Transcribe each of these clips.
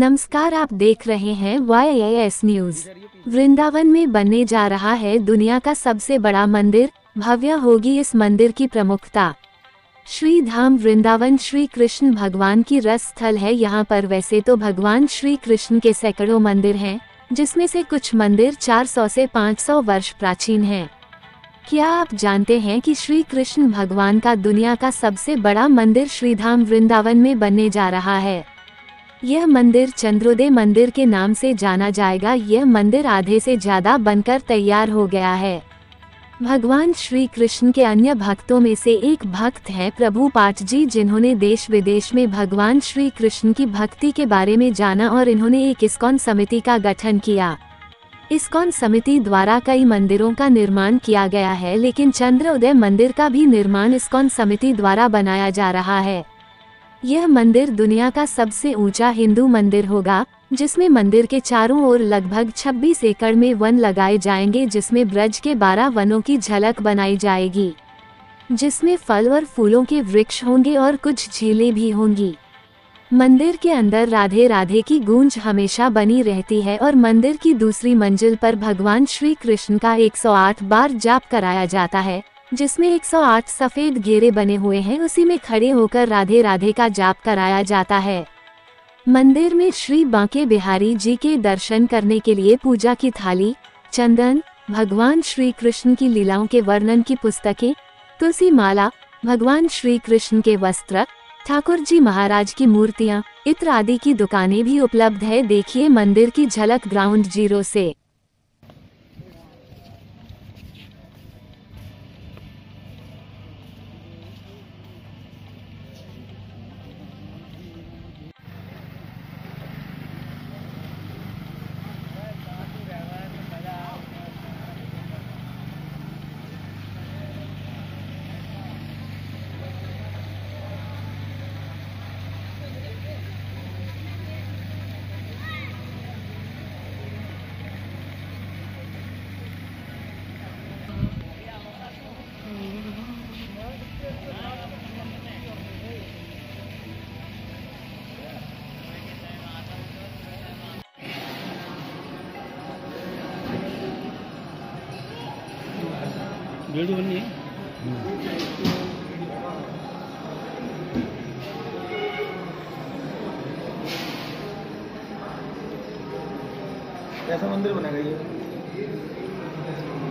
नमस्कार आप देख रहे हैं वाई एस न्यूज़ वृंदावन में बनने जा रहा है दुनिया का सबसे बड़ा मंदिर भव्य होगी इस मंदिर की प्रमुखता। श्री धाम वृंदावन श्री कृष्ण भगवान की रस स्थल है यहाँ पर। वैसे तो भगवान श्री कृष्ण के सैकड़ों मंदिर हैं, जिसमें से कुछ मंदिर 400 से 500 वर्ष प्राचीन हैं। क्या आप जानते हैं कि श्री कृष्ण भगवान का दुनिया का सबसे बड़ा मंदिर श्रीधाम वृंदावन में बनने जा रहा है? यह मंदिर चंद्रोदय मंदिर के नाम से जाना जाएगा। यह मंदिर आधे से ज़्यादा बनकर तैयार हो गया है। भगवान श्री कृष्ण के अन्य भक्तों में से एक भक्त है प्रभु पाठ जी जिन्होंने देश विदेश में भगवान श्री कृष्ण की भक्ति के बारे में जाना और इन्होंने एक इस्कॉन समिति का गठन किया। इस्कॉन समिति द्वारा कई मंदिरों का निर्माण किया गया है, लेकिन चंद्रोदय मंदिर का भी निर्माण इस्कॉन समिति द्वारा बनाया जा रहा है। यह मंदिर दुनिया का सबसे ऊँचा हिंदू मंदिर होगा, जिसमें मंदिर के चारों ओर लगभग 26 एकड़ में वन लगाए जाएँगे जिसमें ब्रज के 12 वनों की झलक बनाई जाएगी, जिसमें फल और फूलों के वृक्ष होंगे और कुछ झीलें भी होंगी। मंदिर के अंदर राधे राधे की गूंज हमेशा बनी रहती है और मंदिर की दूसरी मंजिल पर भगवान श्री कृष्ण का 108 बार जाप कराया जाता है जिसमें 108 सफ़ेद घेरे बने हुए हैं, उसी में खड़े होकर राधे राधे का जाप कराया जाता है। मंदिर में श्री बांके बिहारी जी के दर्शन करने के लिए पूजा की थाली, चंदन, भगवान श्री कृष्ण की लीलाओं के वर्णन की पुस्तकें तुलसी माला भगवान श्री कृष्ण के वस्त्र ठाकुर जी महाराज की मूर्तियाँ, इत्र आदि की दुकानें भी उपलब्ध है। देखिए मंदिर की झलक ग्राउंड ज़ीरो से। डेढ़ बनी ऐसा मंदिर बनेगा ये?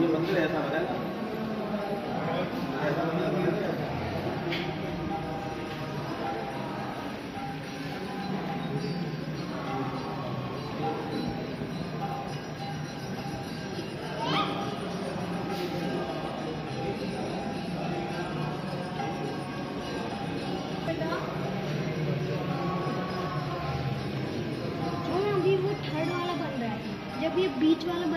ये मंदिर ऐसा बनेगा। ऐसा मंदिर ये बीच वाला